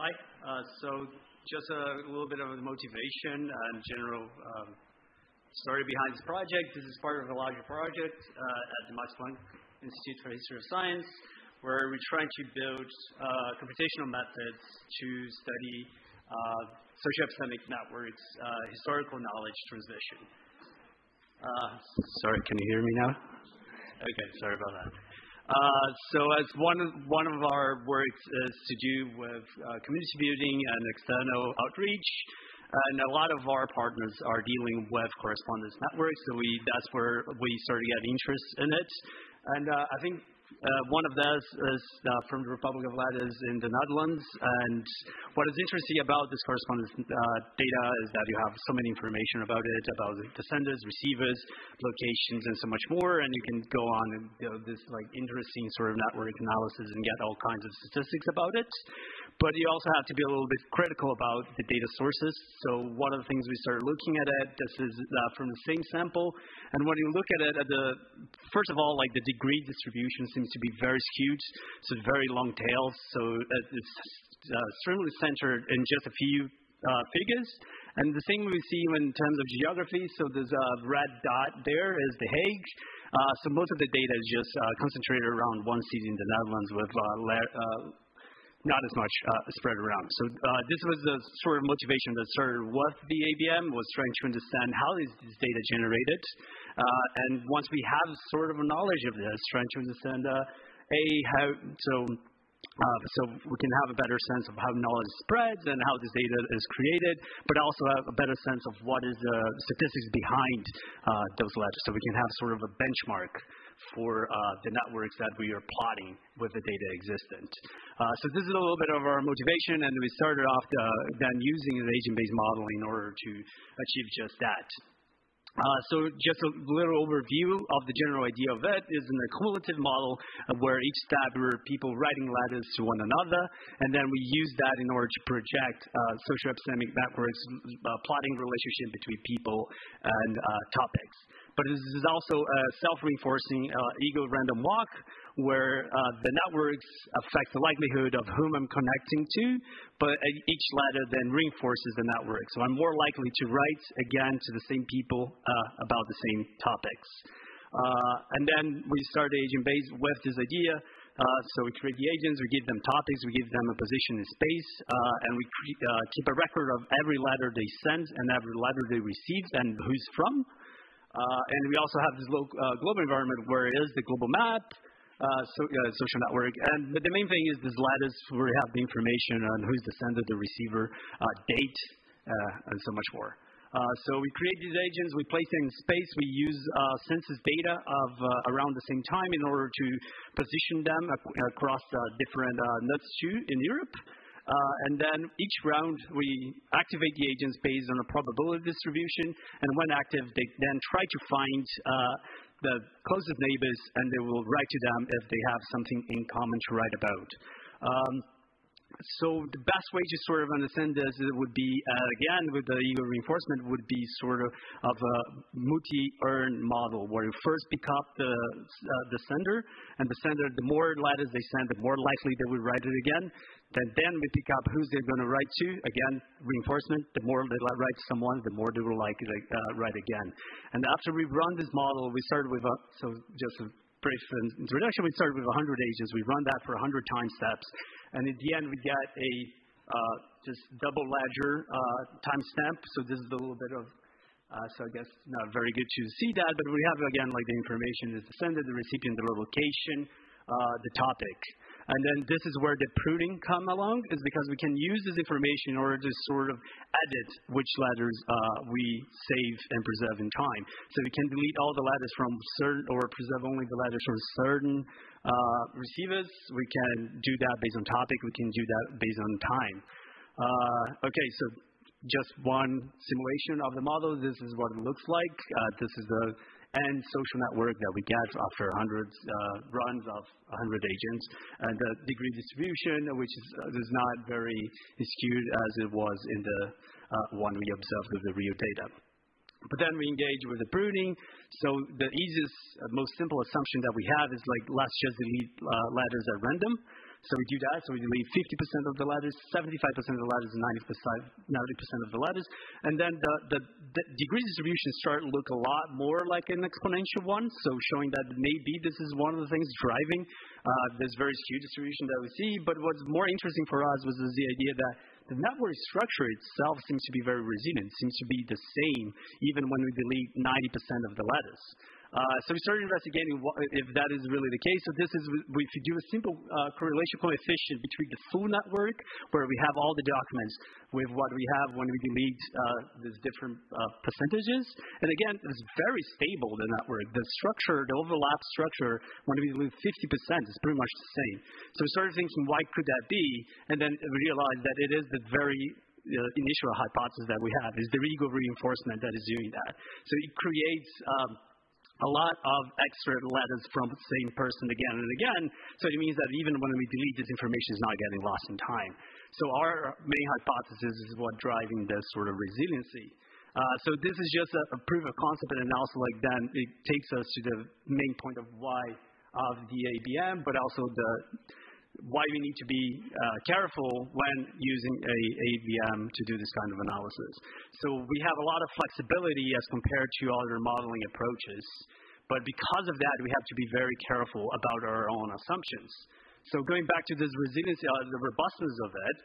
Hi. Uh, so just a little bit of motivation and general um, story behind this project. This is part of a larger project uh, at the Max Planck Institute for History of Science, where we're trying to build uh, computational methods to study socio-epistemic networks, historical knowledge transmission. Sorry, can you hear me now? Okay, sorry about that. Uh, so, as one of one of our works is to do with uh, community building and external outreach, and a lot of our partners are dealing with correspondence networks, so we that's where we started to get interest in it. And uh, I think Uh, one of those is uh, from the Republic of Letters in the Netherlands. And what is interesting about this correspondence uh, data is that you have so much information about it, about the senders, receivers, locations, and so much more. And you can go on and build this like interesting sort of network analysis and get all kinds of statistics about it. But you also have to be a little bit critical about the data sources. So one of the things we started looking at, this is from the same sample. And when you look at it, first of all, like the degree distribution seems to be very skewed. So very long tails. So uh, it's uh, extremely centered in just a few uh, figures. And the same we see in terms of geography. So there's a red dot there is The Hague. So most of the data is just concentrated around one city in the Netherlands with not as much spread around. So this was the sort of motivation that started with the ABM, was trying to understand how is this data generated. And once we have sort of a knowledge of this, trying to understand, A, how so uh, so we can have a better sense of how knowledge spreads and how this data is created, but also have a better sense of what is the statistics behind uh, those letters. So we can have sort of a benchmark for uh, the networks that we are plotting with the data existent. So this is a little bit of our motivation, and we started off then using the agent-based model in order to achieve just that. So just a little overview of the general idea of it is an accumulative model where each step are people writing letters to one another, and then we use that in order to project socio-epistemic networks, uh, plotting relationship between people and uh, topics. But this is also a self-reinforcing uh, ego random walk, where uh, the networks affect the likelihood of whom I'm connecting to, but each letter then reinforces the network. So I'm more likely to write again to the same people uh, about the same topics. Uh, and then we started agent-based with this idea. So we create the agents, we give them topics, we give them a position in space, and we keep a record of every letter they send and every letter they receive and who it's Uh, from. We also have this uh, global environment where it is the global map, uh, social network. And, but the main thing is these letters where we have the information on who's the sender, the receiver, date, and so much more. Uh, so we create these agents, we place them in space. We use uh, census data of around the same time in order to position them across different nodes too in Europe. Uh, then each round, we activate the agents based on a probability distribution. And when active, they then try to find uh, the closest neighbors, and they will write to them if they have something in common to write about. Um so the best way to sort of understand this would be, uh, again, with the ego reinforcement, would be sort of a multi-urn model, where you first pick up the sender, and the sender, the more letters they send, the more likely they will write it again. Then we pick up who they're going to write to. Again, reinforcement. The more they write to someone, the more they will likely write again. And after we run this model, we started with a, so just a brief introduction, we started with 100 agents. We run that for 100 time steps. And at the end, we get a uh, just double ledger uh, timestamp. So this is a little bit of, uh, so I guess not very good to see that, but we have, again, like the information is the sender, the recipient, the location, uh, the topic. And then this is where the pruning come along, is because we can use this information in order to sort of edit which letters uh, we save and preserve in time. So we can delete all the letters from certain or preserve only the letters from certain uh, receivers. We can do that based on topic. We can do that based on time. Uh, okay, so just one simulation of the model. This is what it looks like. Uh, this is the end social network that we get after hundreds uh, runs of 100 agents. And the degree distribution, which uh, is not very skewed as it was in the one we observed with the real data. But then we engage with the pruning. So the easiest, most simple assumption that we have is let's just delete letters at random. So we do that. So we delete 50% of the letters, 75% of the letters, and 90% of the letters. And then the, the, the degree distribution start to look a lot more like an exponential one. So showing that maybe this is one of the things driving uh, this very skewed distribution that we see. But what's more interesting for us was the idea that the network structure itself seems to be very resilient, seems to be the same even when we delete 90% of the letters. Uh, so we started investigating if that is really the case. So this is if you do a simple uh, correlation coefficient between the full network, where we have all the documents, with what we have when we delete uh, these different percentages. And again, it's very stable the network. The structure, the overlap structure, when we delete 50%, is pretty much the same. So we started thinking, why could that be? And then we realized that it is the very initial hypothesis that we have is the ego reinforcement that is doing that. So it creates um, a lot of extra letters from the same person again and again. So it means that even when we delete this information is not getting lost in time. So our main hypothesis is what driving this sort of resiliency. Uh, so this is just a, a, proof of concept, and also like then it takes us to the main point of why of the ABM, but also the why we need to be uh, careful when using a ABM to do this kind of analysis. So we have a lot of flexibility as compared to other modeling approaches, but because of that, we have to be very careful about our own assumptions. So going back to this resiliency, uh, the robustness of it,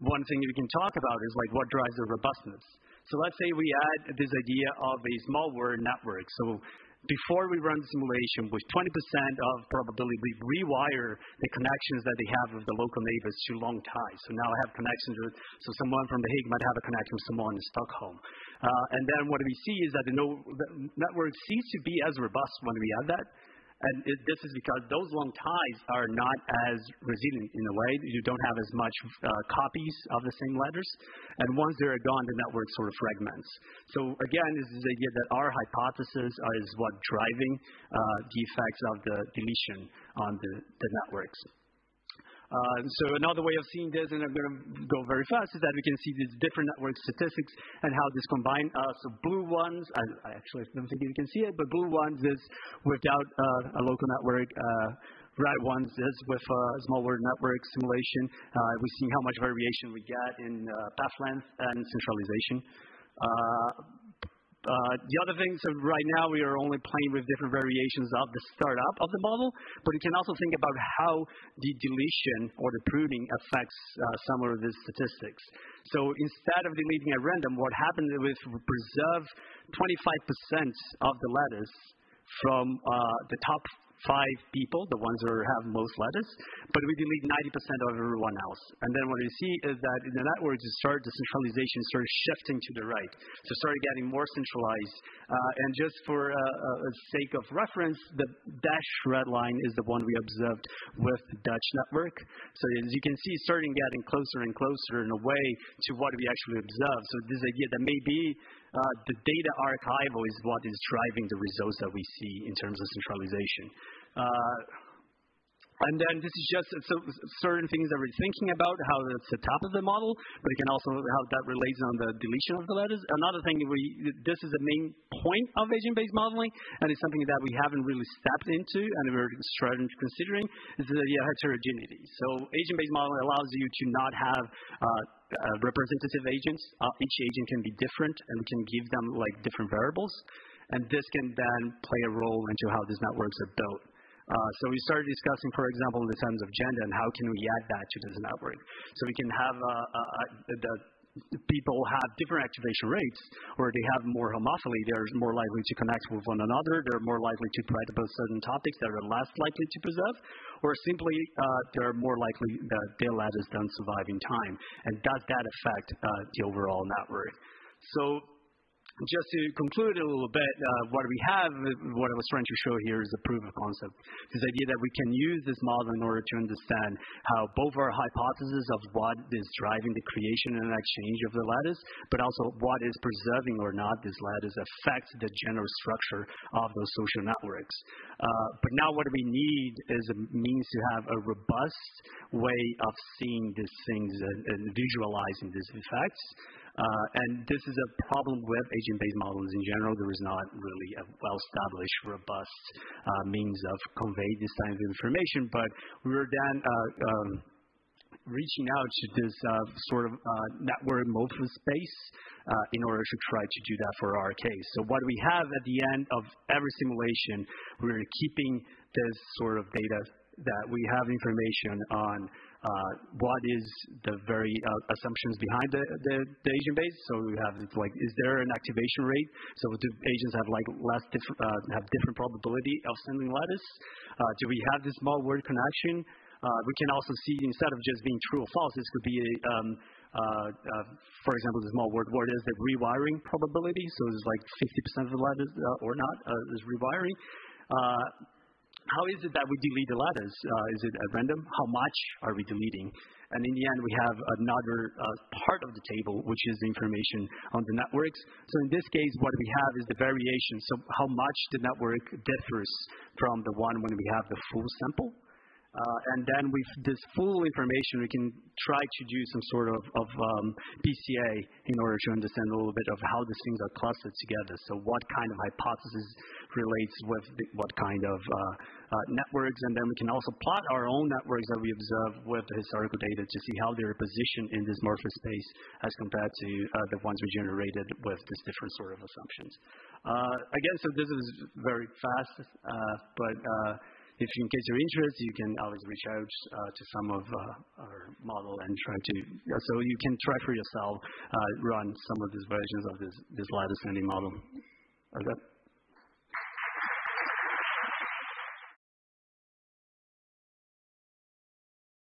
one thing we can talk about is like what drives the robustness. So let's say we add this idea of a small world network. Before we run the simulation, with 20% of probability, we rewire the connections that they have with the local neighbors to long ties. So now I have connections with, so someone from The Hague might have a connection with someone in Stockholm. Uh, and then what we see is that the network seems to be as robust when we add that. And it, this is because those long ties are not as resilient in a way. You don't have as much uh, copies of the same letters. And once they're gone, the network sort of fragments. So again, this is the idea that our hypothesis is what driving uh, the effects of the deletion on the, the networks. Uh, so another way of seeing this, and I'm going to go very fast, is that we can see these different network statistics and how this combine. Uh, so blue ones, I, actually don't think you can see it, but blue ones is without uh, a local network. Red ones is with a small world network simulation. We're seeing how much variation we get in path length and centralization. Uh, the other thing, so right now we are only playing with different variations of the startup of the model, but you can also think about how the deletion or the pruning affects uh, some of the statistics. So instead of deleting at random, what happens is we preserve 25% of the letters from uh, the top five people, the ones who have most letters, but we delete 90% of everyone else. And then what we see is that in the network, you start the centralization starts shifting to the right. So start getting more centralized. Uh, and just for uh, uh, sake of reference, the dashed red line is the one we observed with the Dutch network. So as you can see, starting getting closer and closer in a way to what we actually observe. So this idea that maybe Uh, the data archival is what is driving the results that we see in terms of centralization. Uh, And then this is just certain things that we're thinking about, how it's the top of the model, but it can also how that relates on the deletion of the letters. Another thing we this is the main point of agent-based modeling, and it's something that we haven't really stepped into and we're starting to considering is the heterogeneity. So agent-based modeling allows you to not have uh, uh, representative agents. Uh, each agent can be different, and we can give them like different variables, and this can then play a role into how these networks are built. Uh, so we started discussing, for example, in the terms of gender and how can we add that to this network. So we can have uh, uh, the people have different activation rates, or they have more homophily, they're more likely to connect with one another, they're more likely to write about certain topics that are less likely to preserve, or simply uh, they're more likely that their letters don't survive in time. And does that affect uh, the overall network? So just to conclude a little bit, uh, what we have, what I was trying to show here is a proof of concept. This idea that we can use this model in order to understand how both our hypotheses of what is driving the creation and exchange of the lattice, but also what is preserving or not this lattice affects the general structure of those social networks. Uh, but now what we need is a means to have a robust way of seeing these things and, and visualizing these effects. Uh, and this is a problem with agent-based models in general. There is not really a well-established, robust uh, means of conveying this kind of information. But we were then uh, um, reaching out to this sort of network morphospace in order to try to do that for our case. So what we have at the end of every simulation, we're keeping this sort of data that we have information on Uh, what is the very uh, assumptions behind the agent base. So we have like, is there an activation rate? So do agents have like less uh, have different probability of sending lattice? Do we have this small world connection? We can also see instead of just being true or false, this could be, um, for example, the small world, what is the rewiring probability? So it's like 50% of the lattice or not is rewiring. How is it that we delete the lattice? Uh, is it at random? How much are we deleting? And in the end, we have another uh, part of the table, which is the information on the networks. So in this case, what we have is the variation. So how much the network differs from the one when we have the full sample. Uh, and then with this full information, we can try to do some sort of of um, PCA in order to understand a little bit of how these things are clustered together. So what kind of hypothesis relates with what kind of uh, uh, networks. And then we can also plot our own networks that we observe with the historical data to see how they're positioned in this morphospace as compared to uh, the ones we generated with these different sort of assumptions. Again, so this is very fast. But if in case you're interested, you can always reach out to some of our model and try to so you can try for yourself, run some of these versions of this lattice sending model. Okay.